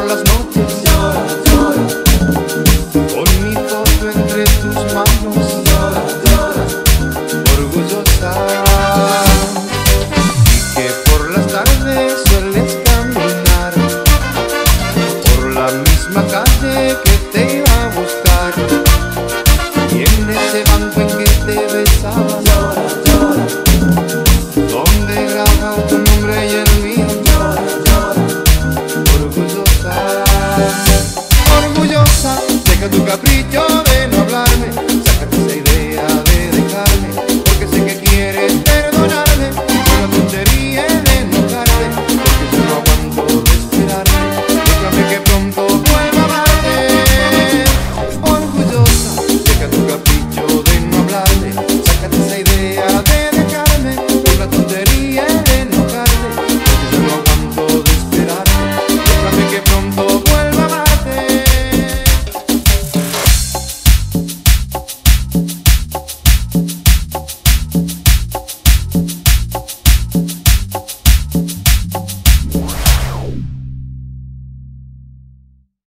con las noticias. Que tu capricho